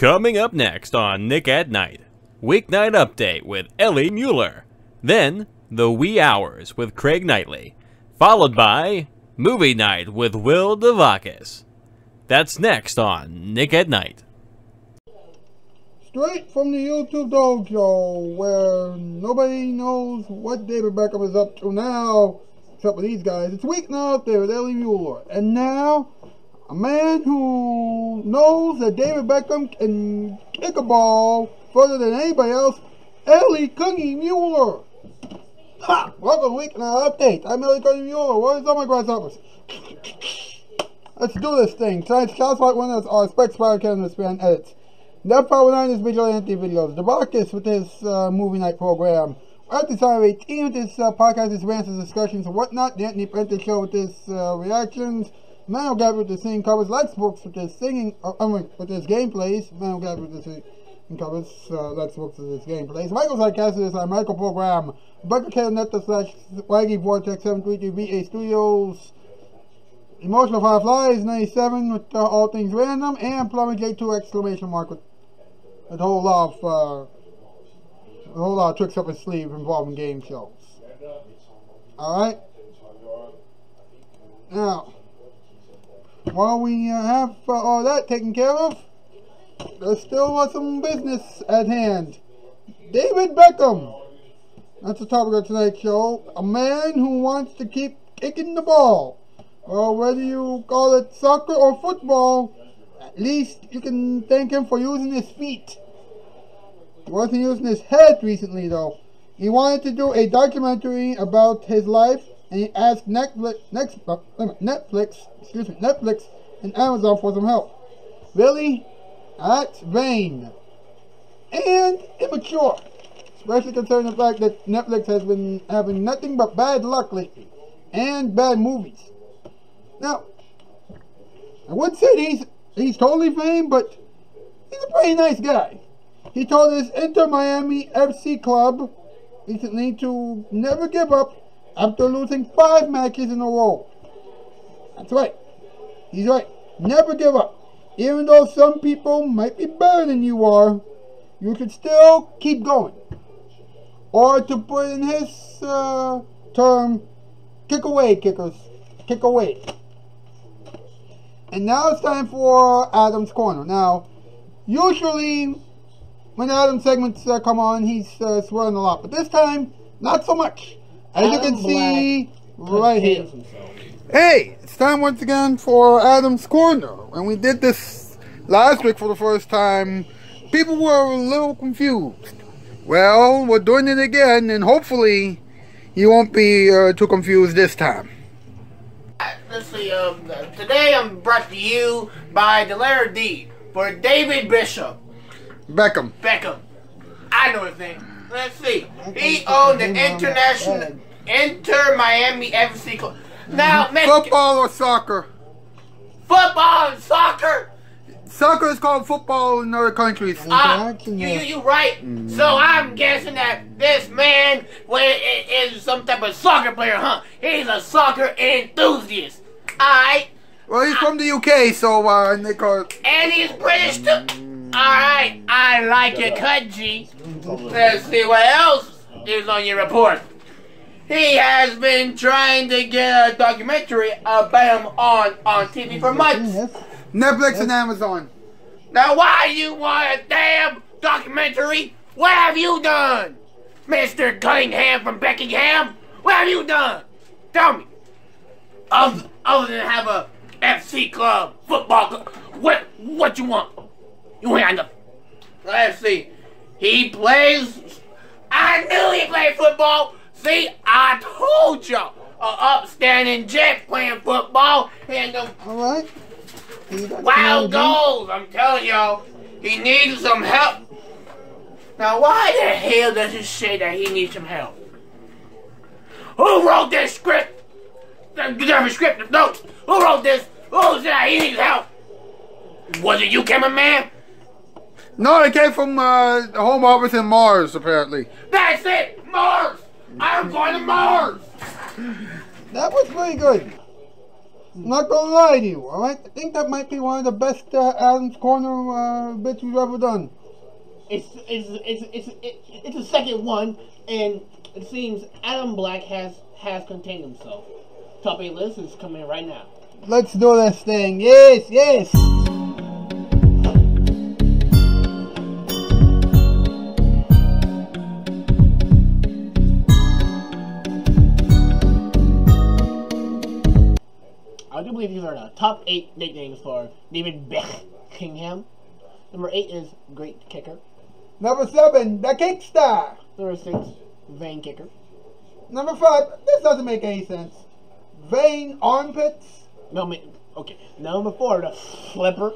Coming up next on Nick at Night, Weeknight Update with Ellie Muller. Then, The Wee Hours with Craig Knightley. Followed by Movie Night with Will Devakis. That's next on Nick at Night. Straight from the YouTube dojo, where nobody knows what David Beckham is up to now, except for these guys. It's Weeknight Update with Ellie Muller. And now, a man who knows that David Beckham can kick a ball further than anybody else, Ellie Kung-E Muller. Ha! Welcome to Week Now Update. I'm Ellie Kung-E Muller. What is all my grasshoppers? Let's do this thing. Tonight's Castlight winners are Specs Power Canada Span Edits. Never Power 9 is Vigilante Videos. The Barkus with his uh, movie night program. At the time of 18 with his uh, podcast, his rants, his discussions, and whatnot. The Anthony Prentice Show with his uh, reactions. Manuel Gabriel with the singing covers, Books with his singing, uh, I mean, with his gameplays, Manuel Gabriel with the singing covers, uh, Books with his gameplays, Michael Sarcastic is our Michael program, Becca Net slash Swaggy Vortex 733 VA Studios, Emotional Fireflies 97 with uh, All Things Random, and Plumber J2 exclamation mark with a whole lot of, uh, a whole lot of tricks up his sleeve involving game shows. Alright? Now, while we have all that taken care of, there's still uh, some business at hand. David Beckham. That's the topic of tonight's show. A man who wants to keep kicking the ball. Or whether you call it soccer or football, at least you can thank him for using his feet. He wasn't using his head recently though. He wanted to do a documentary about his life and he asked Netflix, uh, Netflix, excuse me, Netflix and Amazon for some help. Really? That's vain. And immature. Especially concerning the fact that Netflix has been having nothing but bad luck lately. And bad movies. Now, I would say he's, he's totally vain, but he's a pretty nice guy. He told his Inter Miami FC club recently to never give up after losing five matches in a row. That's right. He's right. Never give up. Even though some people might be better than you are, you should still keep going. Or to put in his uh, term, kick away, kickers. Kick away. And now it's time for Adam's Corner. Now, usually when Adam's segments uh, come on, he's uh, swearing a lot. But this time, not so much. As Adam you can see right here. Hey, it's time once again for Adam's Corner. When we did this last week for the first time, people were a little confused. Well, we're doing it again, and hopefully you won't be uh, too confused this time. Let's see, um, today I'm brought to you by the letter D for David Bishop. Beckham. Beckham. I know his name. Let's see. He owned the international Inter Miami FC club. Now, man, football or soccer? Football and soccer. Soccer is called football in other countries. Uh, you, you, you right. Mm. So I'm guessing that this man is some type of soccer player, huh? He's a soccer enthusiast. Alright. Well, he's from the UK, so uh, they call it. And he's British too. Alright, I like your cut, G. Let's see what else is on your report. He has been trying to get a documentary about him on, on TV for months. Netflix and Amazon. Now why you want a damn documentary? What have you done? Mr. Cunningham from Beckingham? What have you done? Tell me. Other, other than have a FC club, football club, what, what you want? You ain't enough. Let's see. He plays. I knew he played football. See, I told y'all. A upstanding jet playing football and the All right. wild goals. I'm telling y'all, he needs some help. Now, why the hell does it say that he needs some help? Who wrote this script? The, the script of notes. Who wrote this? Who said he needs help? Was it you, cameraman? No, it came from uh, the home office in Mars, apparently. That's it! Mars! I'm going to Mars! That was pretty good. I'm not gonna lie to you, alright? I think that might be one of the best uh, Adam's Corner uh, bits we've ever done. It's it's it's it's it's, it's the second one, and it seems Adam Black has has contained himself. Top eight list is coming right now. Let's do this thing. Yes, yes. I do believe these are the top eight nicknames for David Beckingham. Number eight is Great Kicker. Number seven, the Kickstar. Number six, Vain Kicker. Number five, this doesn't make any sense. Vein armpits. No, okay. Number four, the Flipper.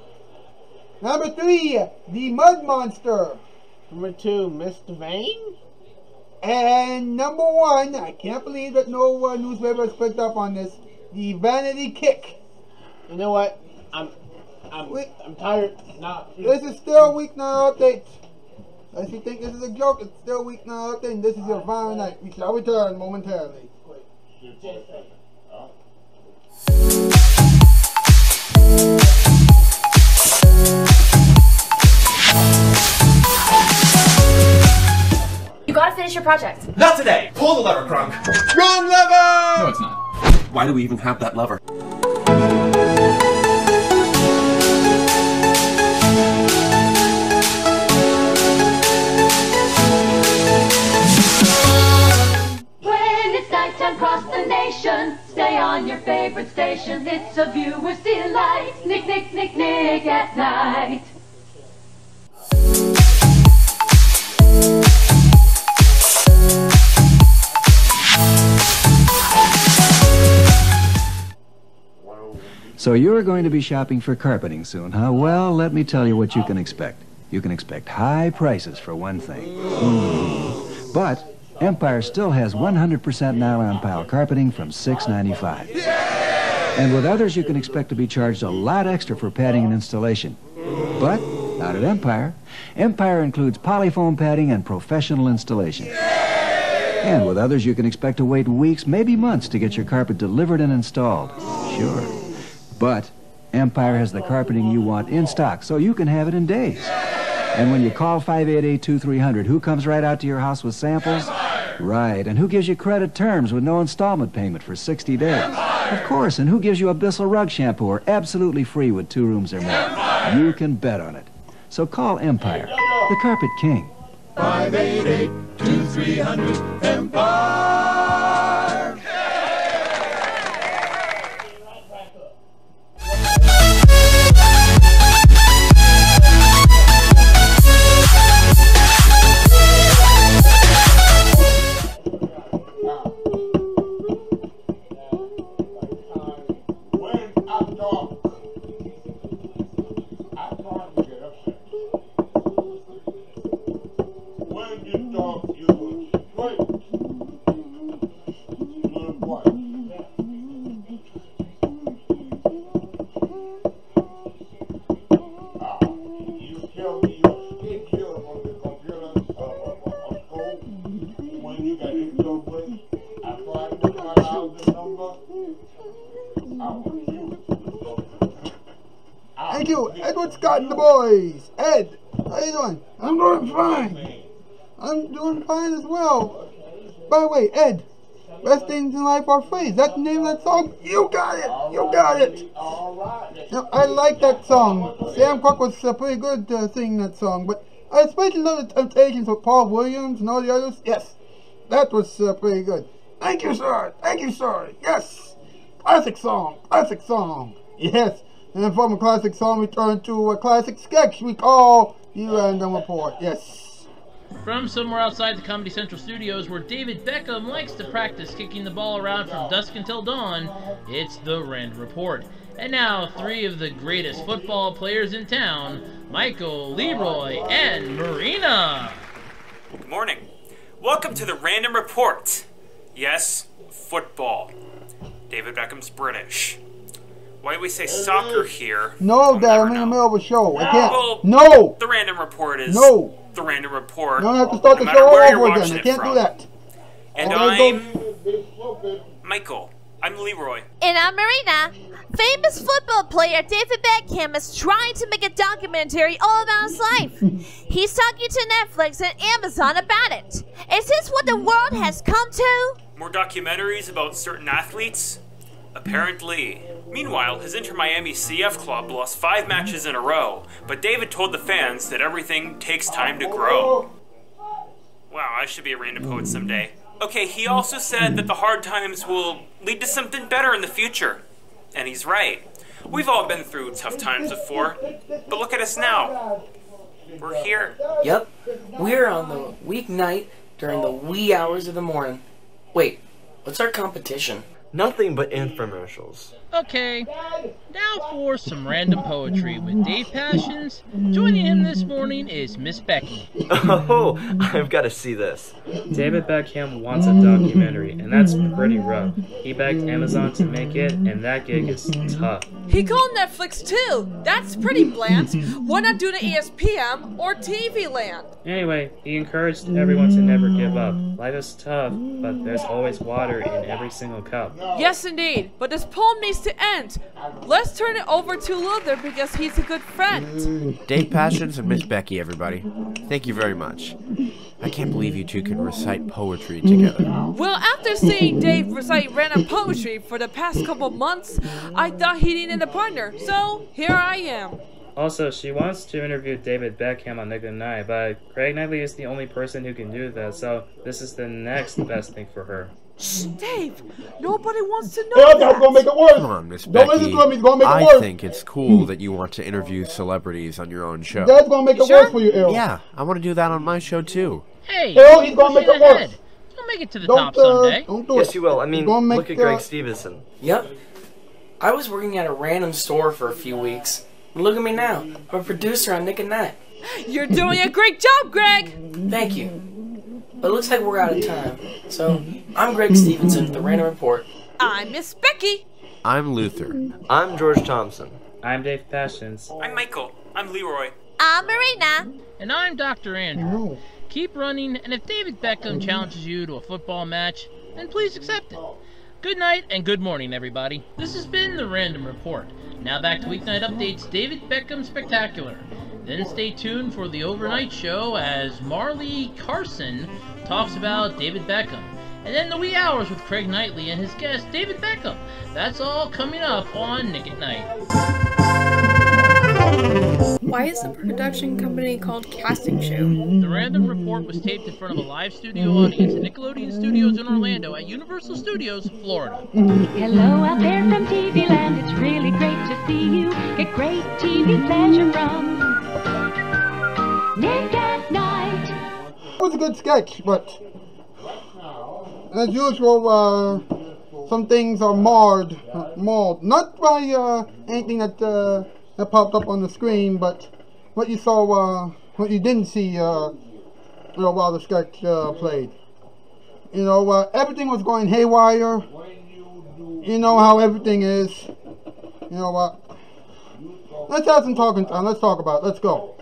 Number three, the Mud Monster. Number two, Mr. Vain. And number one, I can't believe that no uh, newspaper has picked up on this, the Vanity Kick. You know what? I'm I'm Wait. I'm tired. Nah. This is still week nine update. Unless you think this is a joke, it's still week nine update, and this is your final night. We shall return momentarily. You gotta finish your project. Not today! Pull the lever, Crunk! Run, lever! No, it's not. Why do we even have that lever? When it's nighttime across the nation, stay on your favorite station. It's a viewer's delight. Nick, Nick, Nick, Nick at night. So you're going to be shopping for carpeting soon, huh? Well, let me tell you what you can expect. You can expect high prices for one thing. Mm. But Empire still has 100% nylon pile carpeting from $6.95. And with others, you can expect to be charged a lot extra for padding and installation. But not at Empire. Empire includes polyfoam padding and professional installation. And with others, you can expect to wait weeks, maybe months, to get your carpet delivered and installed. Sure. But Empire has the carpeting you want in stock, so you can have it in days. And when you call 588-2300, who comes right out to your house with samples? Right, and who gives you credit terms with no installment payment for 60 days? Of course, and who gives you a Bissell rug shampooer absolutely free with two rooms or more? You can bet on it. So call Empire, the carpet king. When boys. Ed, how you doing? I'm doing fine. I'm doing fine as well. By the way, Ed, best things in life are free. Is that the name of that song? You got it. You got it. Now, I like that song. Sam Cooke was uh, pretty good uh, singing that song, but I especially love the Temptations with Paul Williams and all the others. Yes, that was uh, pretty good. Thank you, sir. Thank you, sir. Yes, classic song. Classic song. Yes, and then from a classic song, we turn to a classic sketch we call the Random Report. Yes. From somewhere outside the Comedy Central studios where David Beckham likes to practice kicking the ball around from dusk until dawn, it's the Random Report. And now, three of the greatest football players in town Michael, Leroy, and Marina. Good morning. Welcome to the Random Report. Yes, football. David Beckham's British. Why do we say soccer here? No, I'll Dad, I'm in the middle of a show. I can't. Well, No. The Random Report is No. the Random Report. You don't have to start no the matter show all over again. I can't from. do that. And Okay, I'm Michael. I'm Leroy. And I'm Marina. Famous football player David Beckham is trying to make a documentary all about his life. He's talking to Netflix and Amazon about it. Is this what the world has come to? More documentaries about certain athletes? Apparently. Meanwhile, his Inter Miami CF club lost five matches in a row, but David told the fans that everything takes time to grow. Wow, I should be a random poet someday. Okay, he also said that the hard times will lead to something better in the future. And he's right. We've all been through tough times before, but look at us now. We're here. Yep, we're on the weeknight during the wee hours of the morning. Wait, what's our competition? Nothing but infomercials. Okay, now for some random poetry with Dave Passions. Joining him this morning is Miss Becky. Oh, I've got to see this. David Beckham wants a documentary, and that's pretty rough. He begged Amazon to make it, and that gig is tough. He called Netflix too. That's pretty bland. Why not do the ESPN or TV Land? Anyway, he encouraged everyone to never give up. Life is tough, but there's always water in every single cup. Yes, indeed. But this poem needs to end. Let's turn it over to Luther because he's a good friend. Dave Passions and Miss Becky, everybody. Thank you very much. I can't believe you two can recite poetry together. Well, after seeing Dave recite random poetry for the past couple months, I thought he needed a partner. So here I am. Also, she wants to interview David Beckham on Nick at Night, but Craig Knightley is the only person who can do that, so this is the next best thing for her. Shh, Dave, nobody wants to know Yeah, that. that's gonna make it worse. Come on, Miss Don't Becky. listen to him, he's gonna make it I worse. think it's cool that you want to interview celebrities on your own show. That's gonna make it worse for you, Errol. Yeah, I want to do that on my show too. Hey, Errol, he's gonna make it worse. ahead. You'll make it to the Don't, top uh, someday. don't do Yes, it. you will. I mean, look at Greg uh, Stevenson. Yep. I was working at a random store for a few weeks. Look at me now. I'm a producer on Nick and Night. You're doing a great job, Greg. Thank you. But it looks like we're out of time. So, mm-hmm. I'm Greg Stevenson, the Random Report. I'm Miss Becky. I'm Luther. I'm George Thompson. I'm Dave Passions. I'm Michael. I'm Leroy. I'm Marina. And I'm Dr. Andrew. Keep running, and if David Beckham mm-hmm. challenges you to a football match, then please accept it. Good night and good morning, everybody. This has been the Random Report. Now back to weeknight updates David Beckham Spectacular. Then stay tuned for the overnight show as Marley Carson talks about David Beckham. And then the wee hours with Craig Knightley and his guest David Beckham. That's all coming up on Nick at Night. Why is the production company called Casting Show? The Random Report was taped in front of a live studio audience at Nickelodeon Studios in Orlando at Universal Studios, Florida. Hello out there from TV land, it's really great to see you. Get great TV pleasure from Nick at Night. It was a good sketch, but as usual, uh, some things are marred, uh, mauled. Not by uh, anything that uh, that popped up on the screen, but what you saw, uh, what you didn't see, uh, you know, while the sketch uh, played. You know, uh, everything was going haywire. You know how everything is. You know what? Let's have some talking time. Let's talk about it. Let's go.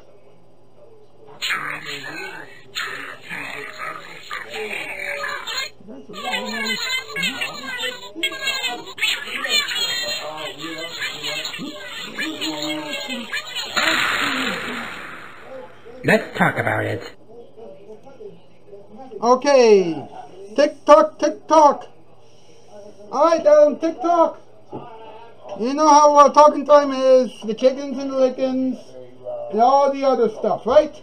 Let's talk about it. Okay. Tick tock, tick tock. Alright, um, tick tock. You know how uh, talking time is the chickens and the lickens and all the other stuff, right?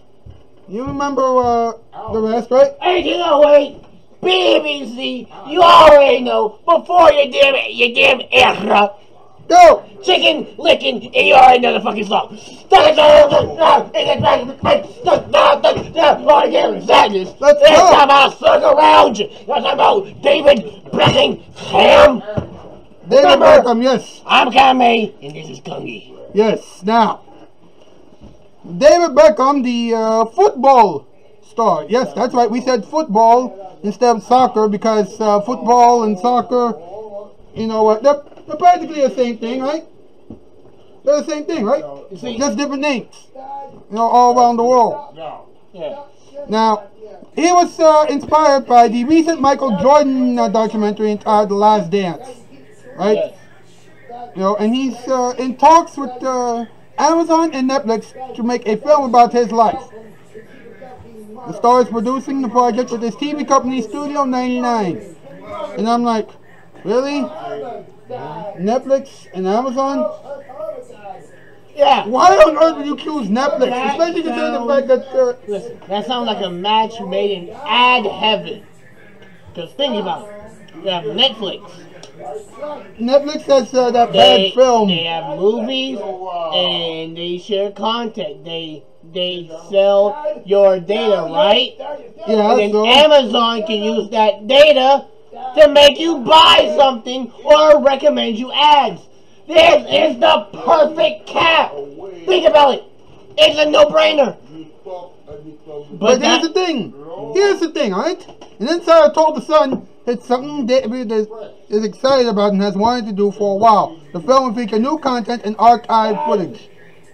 You remember uh, the rest, right? Hey, you know, wait. BBC, you already know before you damn it, you damn extra. Go! Chicken licking, and you already know the fucking song. Let's go. talk about circle around you. Let's about David Beckham. David Remember, Beckham, yes. I'm Kame, and this is Kung-E. Yes, now. David Beckham, the uh, football star. Yes, that's right. We said football instead of soccer because uh, football and soccer, you know what, they're, they're practically the same thing, right? They're the same thing, right? Just different names. You know, all around the world. Yeah. Now, he was uh, inspired by the recent Michael Jordan uh, documentary entitled The Last Dance. right? You know, and he's uh, in talks with uh, Amazon and Netflix to make a film about his life. The star is producing the project with his TV company Studio 99. And I'm like, really? Netflix and Amazon? Yeah. Why on earth would you choose Netflix? That Especially considering the sounds- fact that uh, Listen, that sounds like a match made in ad heaven. Because think about it. You have Netflix. Netflix has uh, that They, bad film. they have movies and they share content. They they sell your data, right? Yeah, and so- Amazon can use that data to make you buy something or recommend you ads. This is the perfect cap. Think about it. It's a no-brainer. But, here's the thing. Here's the thing, alright? And then Sarah told the son it's something David is, is excited about and has wanted to do for a while. The film will feature new content and archive footage.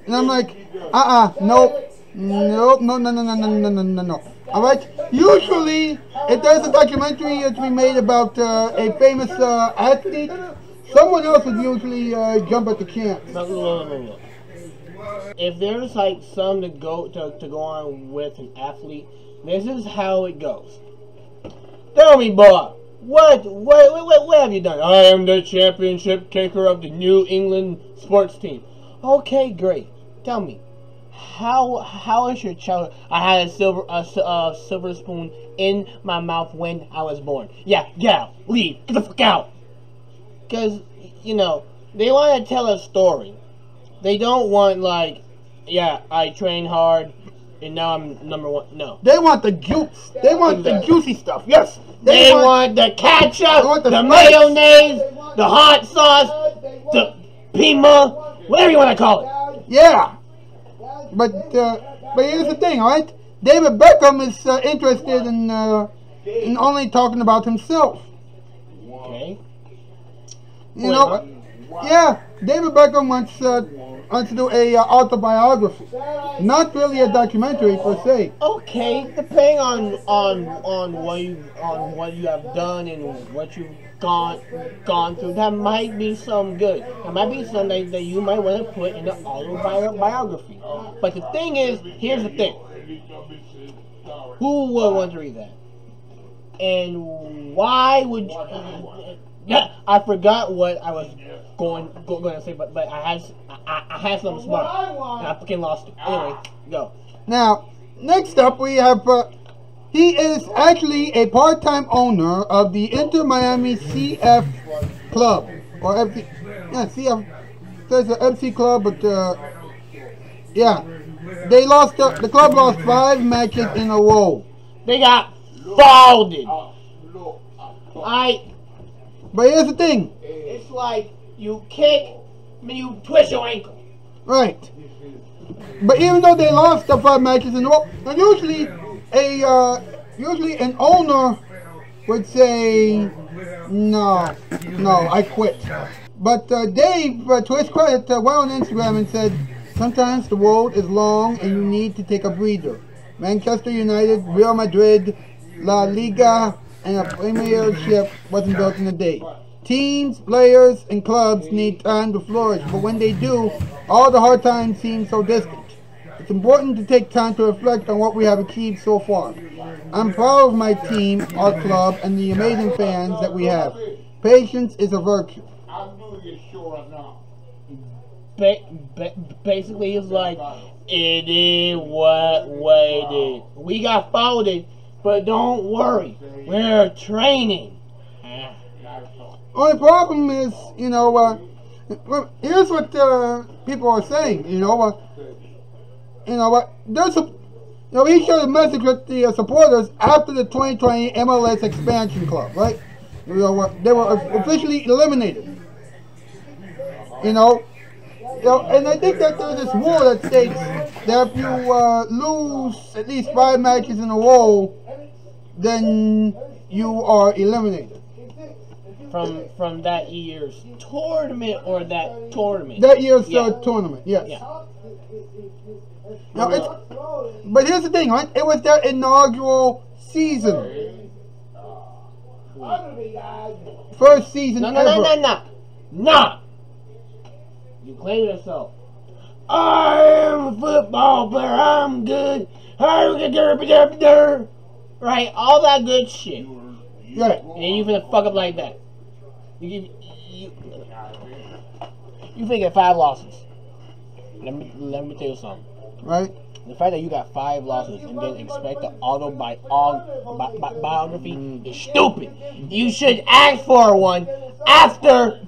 And I'm like, uh-uh, nope. Nope, no, no, no, no, no, no, no, no, no. Alright? Usually, if there's a documentary to be made about uh, a famous uh, athlete, someone else would usually uh, jump at the chance. If there's like some to go to, to go on with an athlete, this is how it goes. Tell me, boy, what, what, what, what, what have you done? I am the championship kicker of the New England sports team. Okay, great. Tell me, how how is your childhood? I had a silver a silver spoon in my mouth when I was born. Yeah, get out, leave, get the fuck out. Cause you know they want to tell a story. They don't want like, yeah, I train hard, and now I'm number one. No. They want the juice. They want the juicy stuff. Yes. They, want, the ketchup, want the the, mayonnaise, the hot sauce, the pima, whatever you want to call it. Yeah. But uh, but here's the thing, all right? David Beckham is uh, interested in uh, in only talking about himself. Okay. You know, yeah. David Beckham wants uh, wants to do a uh, autobiography, not really a documentary per se. Okay, depending on on on what you on what you have done and what you've gone gone through, that might be some good. That might be something that you might want to put in an autobiography. But the thing is, here's the thing: who would want to read that? And why would you? Yeah, I forgot what I was going go, going to say, but but I had I, I had something smart, and I fucking lost it. Anyway, go. Now, next up we have. Uh, he is actually a part-time owner of the Inter Miami CF Club or FC. Yeah, CF. There's an FC Club, but uh, yeah, they lost. Uh, the club lost five matches in a row. They got folded. I. But here's the thing. It's like you kick, then you twist your ankle. Right. But even though they lost the five matches in a row, and usually a uh, usually an owner would say, no, no, I quit. But uh, Dave, uh, to his credit, uh, went on Instagram and said, sometimes the road is long and you need to take a breather. Manchester United, Real Madrid, La Liga, and a premiership wasn't built in a day. Teams, players, and clubs need time to flourish, but when they do, all the hard times seem so distant. It's important to take time to reflect on what we have achieved so far. I'm proud of my team, our club, and the amazing fans that we have. Patience is a virtue. Ba- ba- basically, it's like it is what what it is. We got folded, but don't worry, we're training. Only problem is, you know, uh, here's what uh, people are saying. You know, uh, you know what? There's a, you know, he shared a message with the uh, supporters after the 2020 MLS expansion club, right? You know, uh, they were officially eliminated. You know, know, and I think that there's this rule that states that if you uh, lose at least five matches in a row, then you are eliminated. From from that year's tournament or that tournament. That year's Yeah. uh, tournament, yes. Yeah. Now, it's, but here's the thing, right? It was their inaugural season. First season No, no, ever. no, no, no. Nah! You claim yourself. I am a football player, I'm good. I'm good. Right, all that good shit. Right, and then you finna fuck up like that. You give you you get five losses. Let me let me tell you something. Right. The fact that you got five losses and then expect the autobiography is stupid. You should ask for one after,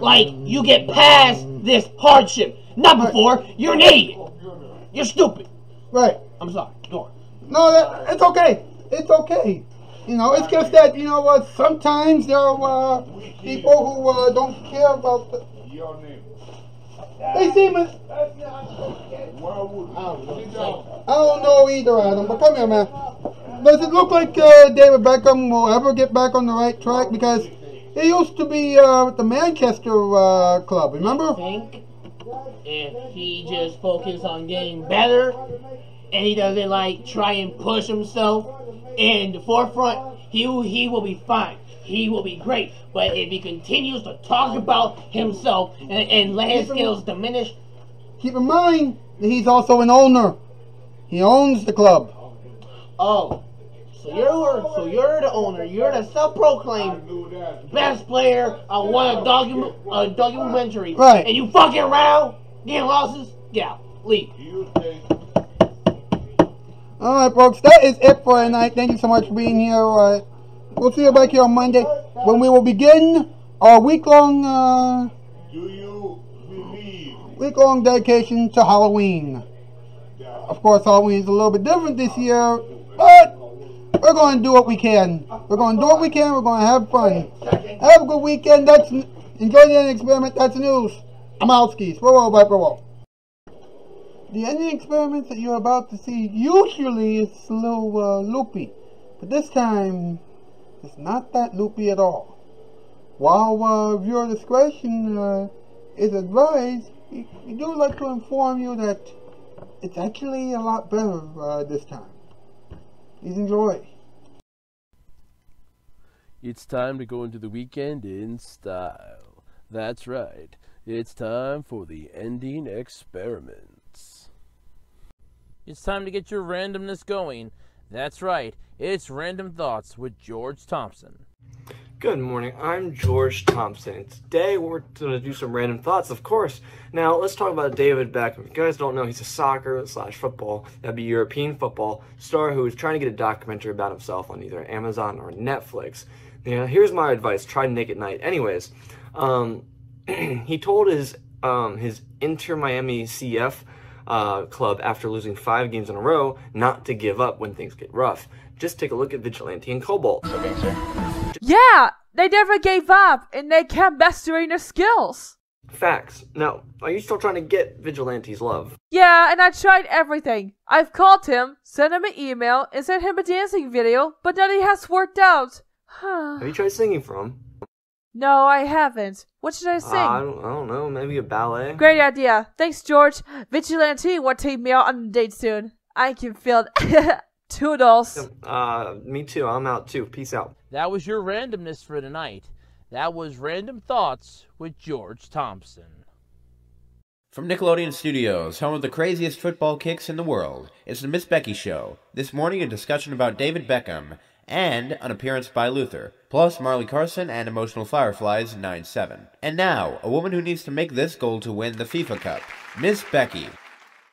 like, you get past this hardship. Not before. You're an idiot. You're stupid. Right. I'm sorry. Go on. No, that, it's okay. It's okay. You know, it's just that, you know what, sometimes there are uh, people who uh, don't care about the... They seem... I don't know either, Adam, but come here, man. Does it look like uh, David Beckham will ever get back on the right track? Because he used to be uh, at the Manchester uh, club, remember? think if he just focused on getting better and he doesn't like try and push himself in the forefront, he he will be fine. He will be great. But if he continues to talk about himself and, and let his skills diminish, Keep in mind that he's also an owner. He owns the club. oh, so you're so you're the owner. You're the self-proclaimed best player. I won a document a documentary. Right. And you fucking around getting losses. Get out. Leave. All right, folks, that is it for tonight. Thank you so much for being here. We'll see you back here on Monday when we will begin our week-long uh, week-long dedication to Halloween. Of course, Halloween is a little bit different this year, but we're going to do what we can. We're going to do what we can. We're going to have fun. Have a good weekend. That's enjoy the ending experiment. That's news. I'm out skis. Whoa, bye, whoa. The ending experiments that you're about to see usually is a little uh, loopy, but this time it's not that loopy at all. While uh, viewer discretion uh, is advised, we, we do like to inform you that it's actually a lot better uh, this time. Please enjoy. It's time to go into the weekend in style. That's right. It's time for the ending experiments. It's time to get your randomness going. That's right, it's Random Thoughts with George Thompson. Good morning, I'm George Thompson, today we're going to do some random thoughts, of course. Now, let's talk about David Beckham. If you guys don't know, he's a soccer slash football, that'd be European football star who is trying to get a documentary about himself on either Amazon or Netflix. Now, here's my advice try Nick at Night. Anyways, um, he told his, um, his Inter Miami CF uh, club after losing five games in a row not to give up when things get rough. Just take a look at Vigilante and Cobalt. Yeah, they never gave up and they kept mastering their skills. Facts. Now, are you still trying to get Vigilante's love? Yeah, and I tried everything. I've called him, sent him an email, and sent him a dancing video, but none of it has worked out. Have you tried singing for him? no, I haven't. What should I sing? Uh, I, don't, I don't know, maybe a ballet? Great idea. Thanks, George. Vigilante will take me out on a date soon. I can feel it. Toodles. Uh, me too. I'm out too. Peace out. That was your randomness for tonight. That was Random Thoughts with George Thompson. From Nickelodeon Studios, home of the craziest football kicks in the world, it's the Miss Becky Show. This morning, a discussion about David Beckham and an appearance by Luther, plus Marley Carson and Emotional Fireflies 9 7. And now, a woman who needs to make this goal to win the FIFA Cup, Miss Becky.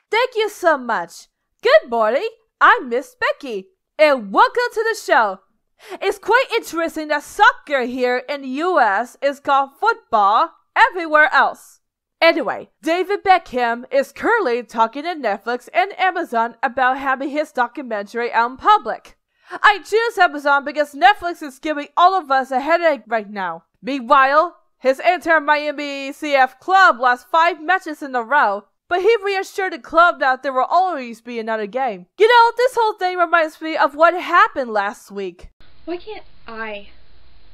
Thank you so much. Good morning. I'm Miss Becky, and welcome to the show. It's quite interesting that soccer here in the US is called football everywhere else. Anyway, David Beckham is currently talking to Netflix and Amazon about having his documentary out in public. I choose Amazon because Netflix is giving all of us a headache right now. Meanwhile, his Inter Miami CF club lost five matches in a row, but he reassured the club that there will always be another game. You know, this whole thing reminds me of what happened last week. Why can't I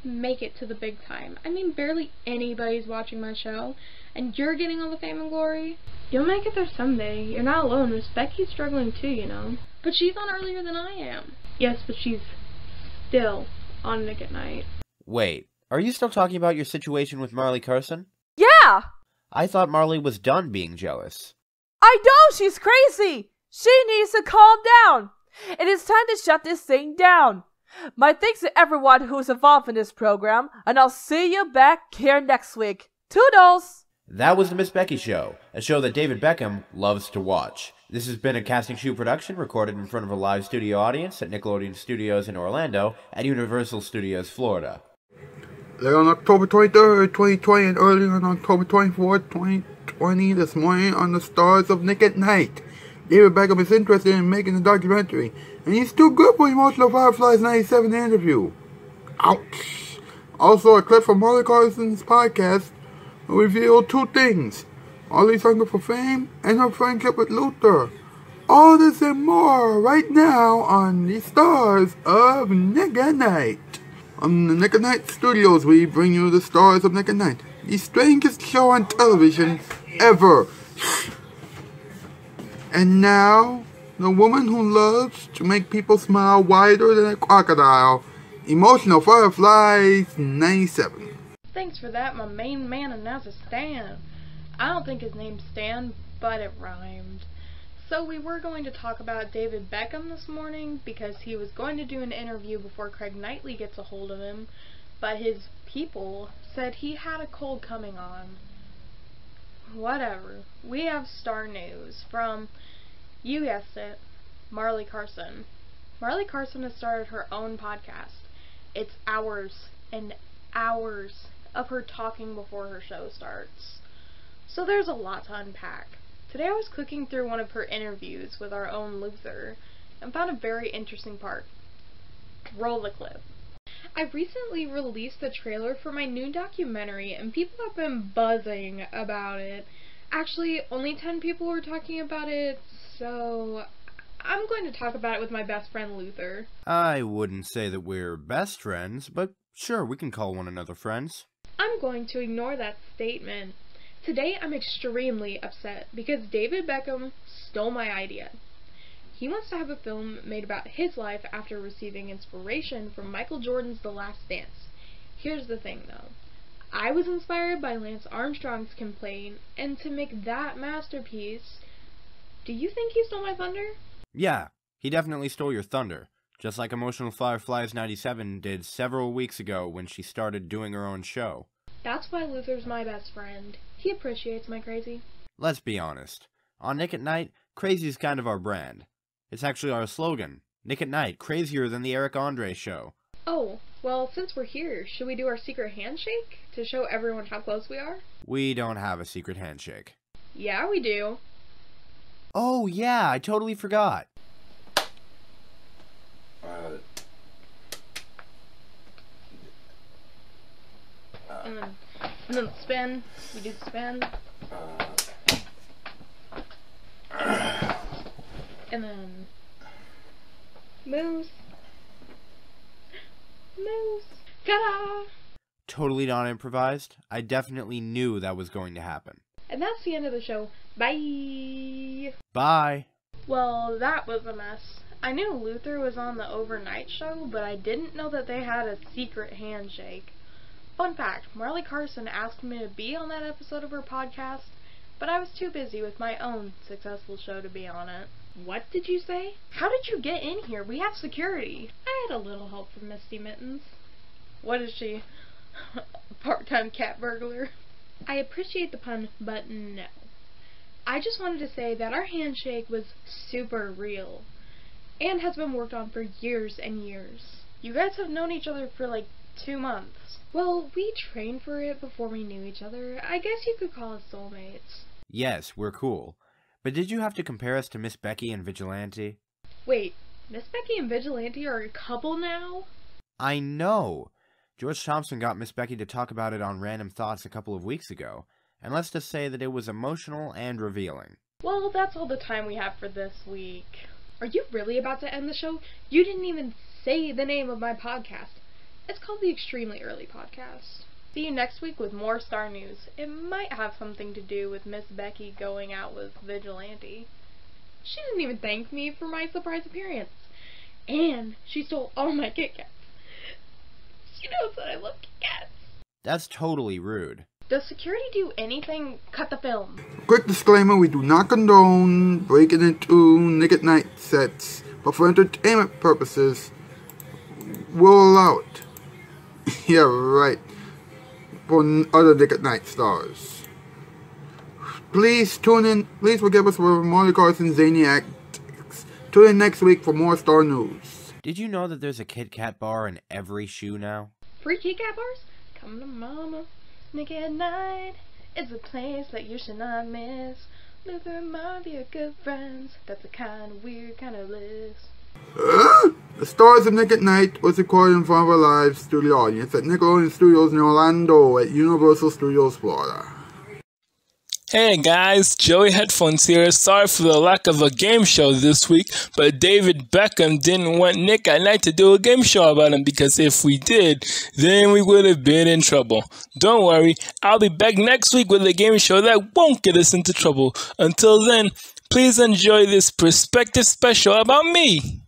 make it to the big time? I mean, barely anybody's watching my show, and you're getting all the fame and glory. You'll make it there someday. You're not alone. Miss Becky's struggling too, you know. But she's on earlier than I am. Yes, but she's still on Nick at Night. Wait, Are you still talking about your situation with Marley Carson? I thought Marley was done being jealous. I know she's crazy! She needs to calm down! It is time to shut this thing down! My thanks to everyone who's involved in this program, and I'll see you back here next week. Toodles! That was the Miss Becky Show, a show that David Beckham loves to watch. This has been a Casting Shoe production recorded in front of a live studio audience at Nickelodeon Studios in Orlando and Universal Studios, Florida. Late on October 23rd, 2020, and early on October 24th, 2020, this morning on the Stars of Nick at Night. David Beckham is interested in making a documentary, and he's too good for Emotional Fireflies 97 interview. Ouch. Also, a clip from Marley Carson's podcast revealed two things. Marley's hunger for fame and her friendship with Luther. All this and more right now on the Stars of Nick at Night. On the Nick Night Studios, we bring you the Stars of Nick Night, the strangest show on television ever. And now, the woman who loves to make people smile wider than a crocodile, Emotional Fireflies 97. Thanks for that, my main man announcer Stan. I don't think his name's Stan, but it rhymed. So we were going to talk about David Beckham this morning because he was going to do an interview before Craig Knightley gets a hold of him, but his people said he had a cold coming on. Whatever. We have star news from, you guessed it, Marley Carson. Marley Carson has started her own podcast. It's hours and hours of her talking before her show starts. So there's a lot to unpack. Today I was clicking through one of her interviews with our own Luther and found a very interesting part. Roll the clip. I recently released the trailer for my new documentary and people have been buzzing about it. Actually, only 10 people were talking about it, so I'm going to talk about it with my best friend Luther. I wouldn't say that we're best friends, but sure, we can call one another friends. I'm going to ignore that statement. Today I'm extremely upset because David Beckham stole my idea. He wants to have a film made about his life after receiving inspiration from Michael Jordan's The Last Dance. Here's the thing though. I was inspired by Lance Armstrong's complaint, and to make that masterpiece, do you think he stole my thunder? Yeah, he definitely stole your thunder. Just like Emotional Fireflies 97 did several weeks ago when she started doing her own show. That's why Luther's my best friend. He appreciates my crazy. Let's be honest. On Nick at Night, crazy is kind of our brand. It's actually our slogan. Nick at Night, crazier than the Eric Andre show. Oh, well, since we're here, should we do our secret handshake to show everyone how close we are? We don't have a secret handshake. Yeah, we do. Oh, yeah, I totally forgot. Uh, And then, and then spin. We do spin. And then moves. Moves. Ta-da! Totally not improvised. I definitely knew that was going to happen. And that's the end of the show. Bye! Bye. Well, that was a mess. I knew Luther was on the overnight show, but I didn't know that they had a secret handshake. Fun fact, Marley Carson asked me to be on that episode of her podcast, but I was too busy with my own successful show to be on it. What did you say? How did you get in here? We have security. I had a little help from Misty Mittens. What is she? a part-time cat burglar? I appreciate the pun, but no. I just wanted to say that our handshake was super real and has been worked on for years and years. You guys have known each other for like two months. Well, we trained for it before we knew each other. I guess you could call us soulmates. Yes, we're cool. But did you have to compare us to Miss Becky and Vigilante? Wait, Miss Becky and Vigilante are a couple now? I know. George Thompson got Miss Becky to talk about it on Random Thoughts a couple of weeks ago, and let's just say that it was emotional and revealing. Well, that's all the time we have for this week. Are you really about to end the show? You didn't even say the name of my podcast. It's called the Extremely Early Podcast. See you next week with more Star News. It might have something to do with Miss Becky going out with Vigilante. She didn't even thank me for my surprise appearance. And she stole all my Kit Kats. She knows that I love Kit Kats. That's totally rude. Does security do anything? Cut the film. Quick disclaimer, we do not condone breaking into Nick at Night sets, but for entertainment purposes, we'll allow it. yeah, right. For other Nick at Night stars. Please tune in, please forgive us for Molly Carson zany antics. Tune in next week for more star news. Did you know that there's a Kit Kat bar in every shoe now? Free Kit Kat bars? Come to mama. Nick at Night is a place that you should not miss. Luther and Marley are good friends. That's a kind of weird kind of list. The Stars of Nick at Night was recorded in front of a live studio audience at Nickelodeon Studios in Orlando at Universal Studios, Florida. Hey guys, Joey Headphones here. Sorry for the lack of a game show this week, but David Beckham didn't want Nick at Night to do a game show about him because if we did, then we would have been in trouble. Don't worry, I'll be back next week with a game show that won't get us into trouble. Until then, please enjoy this perspective special about me.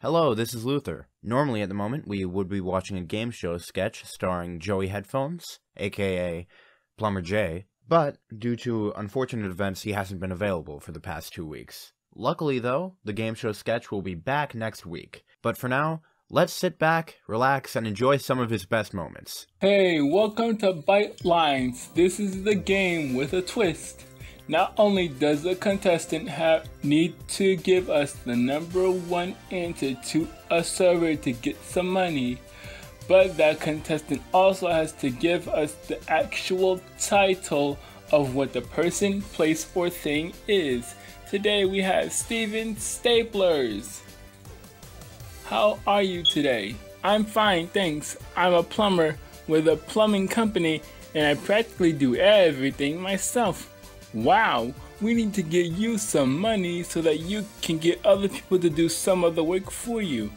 Hello, this is Luther. Normally at the moment we would be watching a game show sketch starring Joey Headphones, aka Plummer J, but due to unfortunate events he hasn't been available for the past two weeks. Luckily though, the game show sketch will be back next week. But for now, let's sit back, relax, and enjoy some of his best moments. Hey, welcome to Bite Lines. This is the game with a twist. Not only does the contestant have need to give us the number one answer to a survey to get some money, but that contestant also has to give us the actual title of what the person, place, or thing is. Today we have Steven Staplers. How are you today? I'm fine, thanks. I'm a plumber with a plumbing company and I practically do everything myself. Wow, we need to get you some money so that you can get other people to do some of the work for you.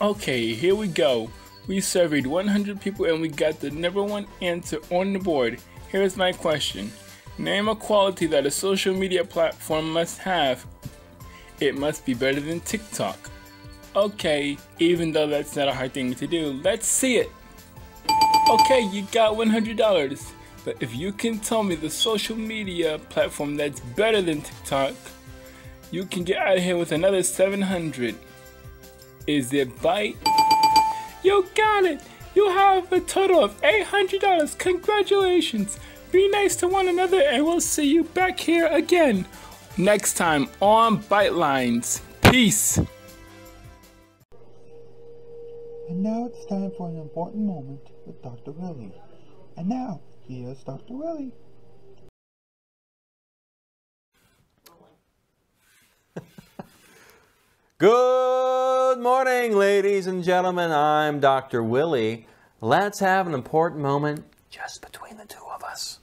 Okay, here we go. We surveyed 100 people and we got the number one answer on the board. Here's my question. Name a quality that a social media platform must have. It must be better than TikTok. Okay, even though that's not a hard thing to do, let's see it. Okay, you got $100. But if you can tell me the social media platform that's better than TikTok, you can get out of here with another 700. Is it Bite? You got it! You have a total of $800. Congratulations! Be nice to one another and we'll see you back here again next time on Bite Lines. Peace! And now it's time for an important moment with Dr. Willie. And now, here's Dr. Willie. Good morning, ladies and gentlemen. I'm Dr. Willie. Let's have an important moment just between the two of us.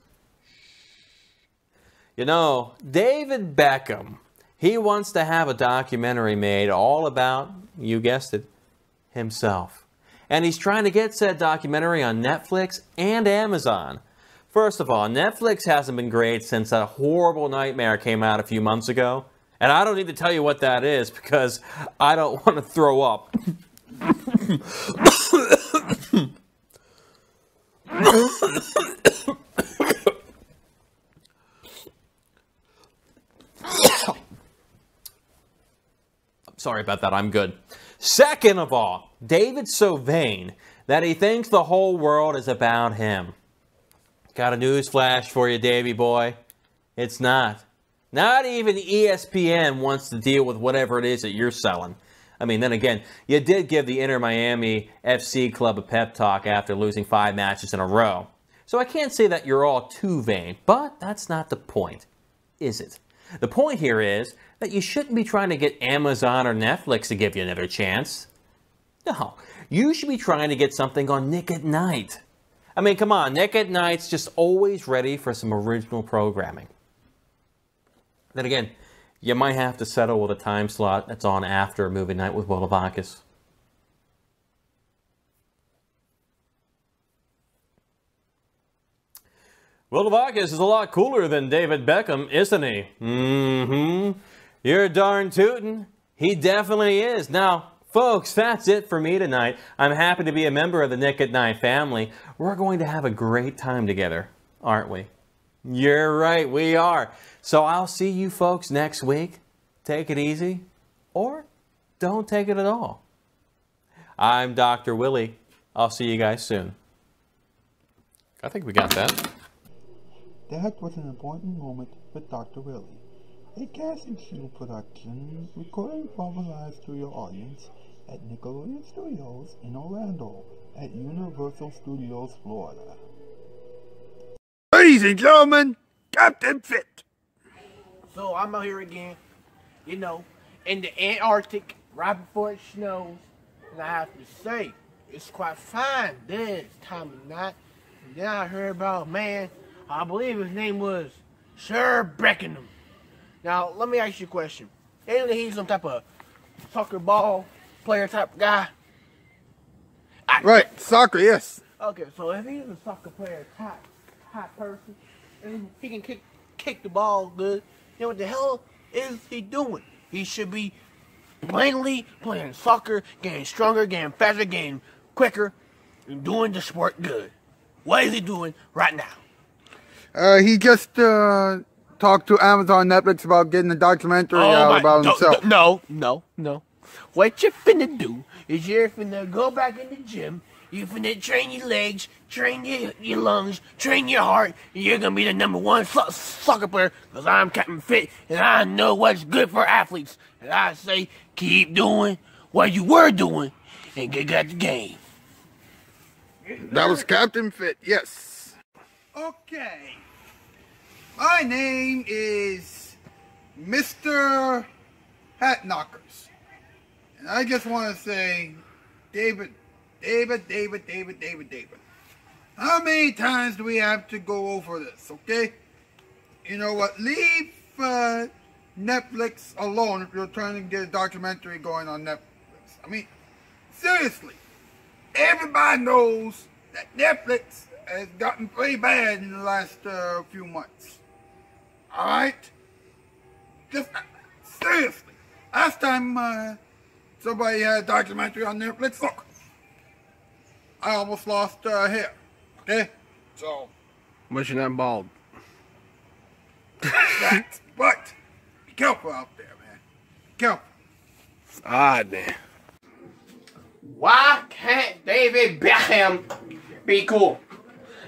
You know, David Beckham, he wants to have a documentary made all about, you guessed it, himself. And he's trying to get said documentary on Netflix and Amazon. First of all, Netflix hasn't been great since that horrible nightmare came out a few months ago. And I don't need to tell you what that is because I don't want to throw up. I'm sorry about that, I'm good. Second of all, David's so vain that he thinks the whole world is about him. Got a news flash for you, Davy boy. It's not. Not even ESPN wants to deal with whatever it is that you're selling. I mean, then again, you did give the Inter Miami FC club a pep talk after losing five matches in a row. So I can't say that you're all too vain, but that's not the point, is it? The point here is that you shouldn't be trying to get Amazon or Netflix to give you another chance. No, you should be trying to get something on Nick at Night. I mean, come on, Nick at Night's just always ready for some original programming. Then again, you might have to settle with a time slot that's on after movie night with. Will Levakis is a lot cooler than David Beckham, isn't he? Mm-hmm. You're darn tootin'. He definitely is. Now, Folks, that's it for me tonight. I'm happy to be a member of the Nick at Night family. We're going to have a great time together, aren't we? You're right, we are. So I'll see you folks next week. Take it easy, or don't take it at all. I'm Dr. Willie. I'll see you guys soon. I think we got that. That was an important moment with Dr. Willie. A casting show production recorded and formalized to your audience at Nickelodeon Studios in Orlando at Universal Studios, Florida. Ladies and gentlemen, Captain Fit. So I'm out here again, you know, in the Antarctic, right before it snows, and I have to say, it's quite fine this time of night. And then I heard about a man, I believe his name was Sir Beckenham. Now, let me ask you a question. Ain't he some type of soccer ball player type guy? Right, soccer, yes. Okay, so if he's a soccer player type, type person, and he can kick kick the ball good, then what the hell is he doing? He should be plainly playing soccer, getting stronger, getting faster, getting quicker, and doing the sport good. What is he doing right now? Uh, he just uh, talked to Amazon Netflix about getting a documentary out my- about no, himself. No, no, no. What you finna do is you're finna go back in the gym. You're finna train your legs, train your, your lungs, train your heart, and you're gonna be the number one so- soccer player. Cause I'm Captain Fit, and I know what's good for athletes. And I say, keep doing what you were doing, and get at the game. That was Captain Fit, yes. Okay. My name is Mr. Hat Knockers. And I just want to say, David, David, David, David, David, David. How many times do we have to go over this, okay? You know what? Leave uh, Netflix alone if you're trying to get a documentary going on Netflix. I mean, seriously everybody knows that Netflix has gotten pretty bad in the last uh, few months. All right? Just uh, seriously. Last time uh, somebody had a documentary on Netflix, look, I almost lost uh, hair. Okay? So, Wish you're not bald. that, but be careful out there, man. Careful. Ah, damn. Why can't David Beckham be cool?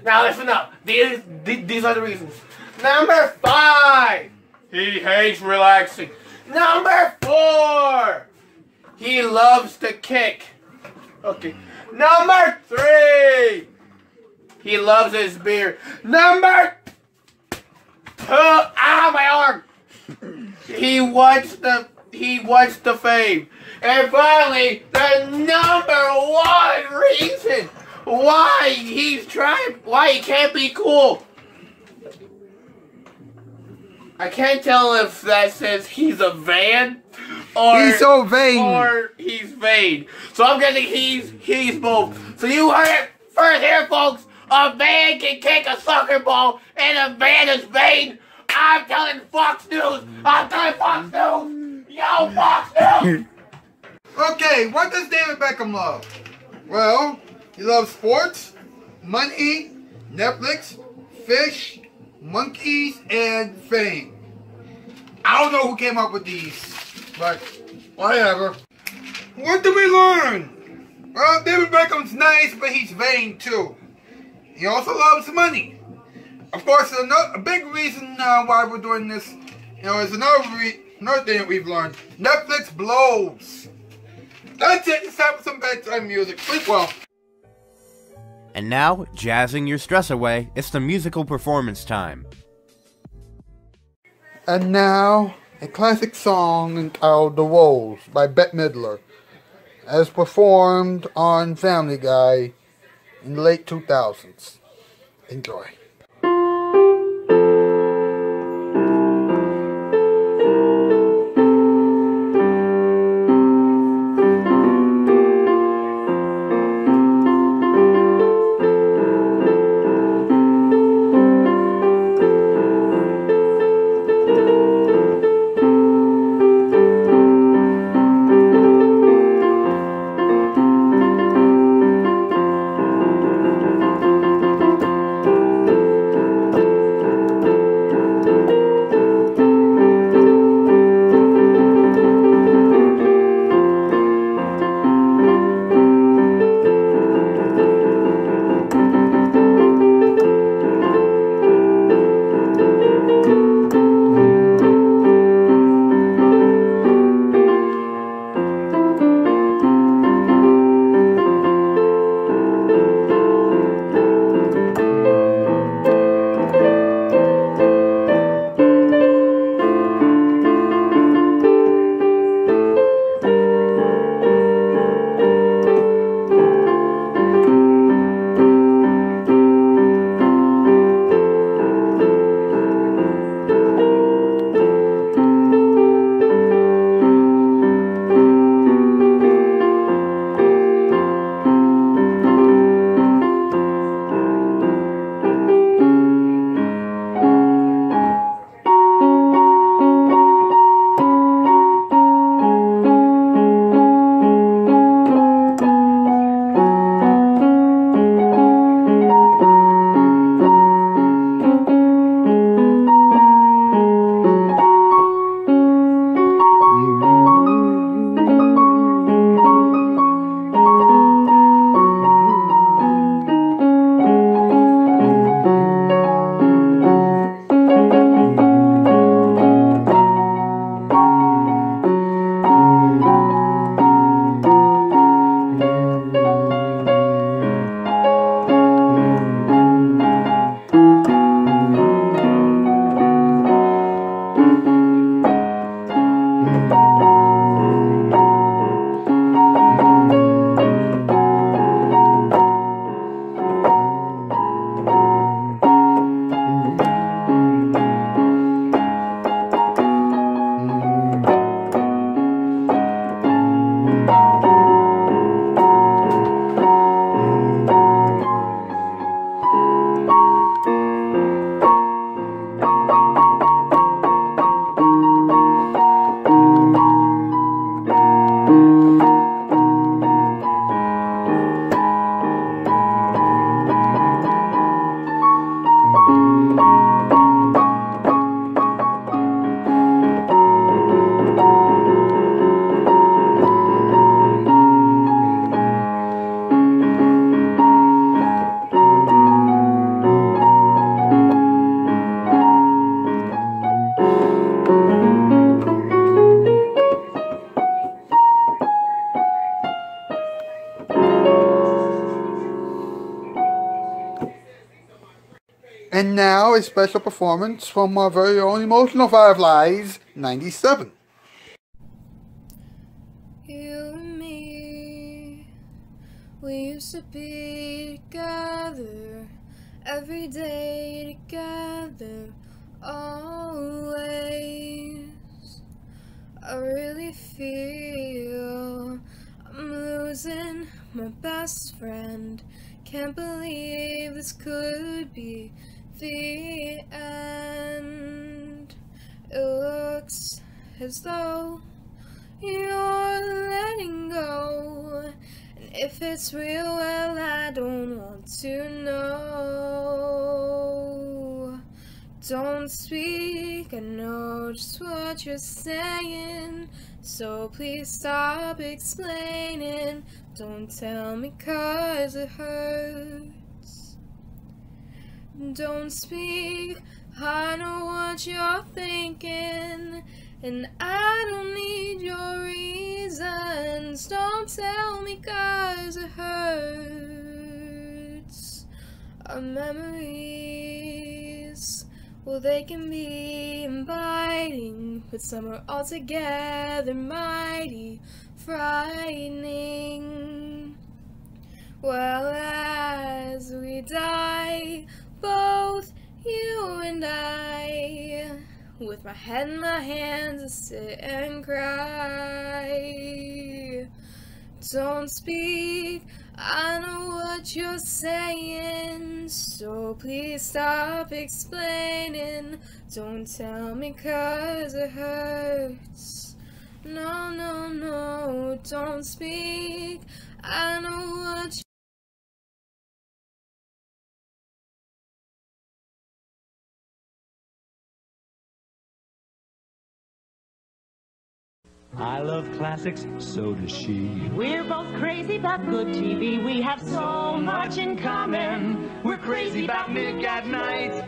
Now listen up. These, these, these are the reasons. Number five, he hates relaxing. Number four, he loves to kick. Okay. Number three, he loves his beer. Number two, ah, my arm. He wants the he wants the fame. And finally, the number one reason why he's trying, why he can't be cool. I can't tell if that says he's a van or He's so vain. or he's vain. So I'm guessing he's he's both. So you heard it first here, folks. A man can kick a soccer ball, and a man is vain. I'm telling Fox News. I'm telling Fox News. Yo, Fox News. Okay, what does David Beckham love? Well, he loves sports, money, Netflix, fish, monkeys, and fame. I don't know who came up with these, but whatever. What do we learn? Well, David Beckham's nice, but he's vain too. He also loves money. Of course, another, a big reason uh, why we're doing this, you know, is another another thing that we've learned. Netflix blows. That's it. It's time for some bedtime music. Sleep well. And now, jazzing your stress away, it's the musical performance time. And now, a classic song entitled The Wolves by Bette Midler, as performed on Family Guy in the late 2000s. Enjoy. A special performance from our very own Emotional Fireflies 97. You and me, we used to be together every day together, always. I really feel I'm losing my best friend. Can't believe this could be the end. It looks as though you're letting go. And if it's real, well, I don't want to know. Don't speak, I know just what you're saying. So please stop explaining. Don't tell me cause it hurts. Don't speak, I know what you're thinking. And I don't need your reasons. Don't tell me cause it hurts. Our memories, well, they can be inviting, but some are altogether mighty frightening. Well, as we die, both you and I, with my head in my hands, I sit and cry. Don't speak, I know what you're saying, so please stop explaining. Don't tell me cause it hurts. No, no, no, don't speak, I know what I love classics, so does she. We're both crazy about good TV. We have so much in common. We're crazy about Nick at Night.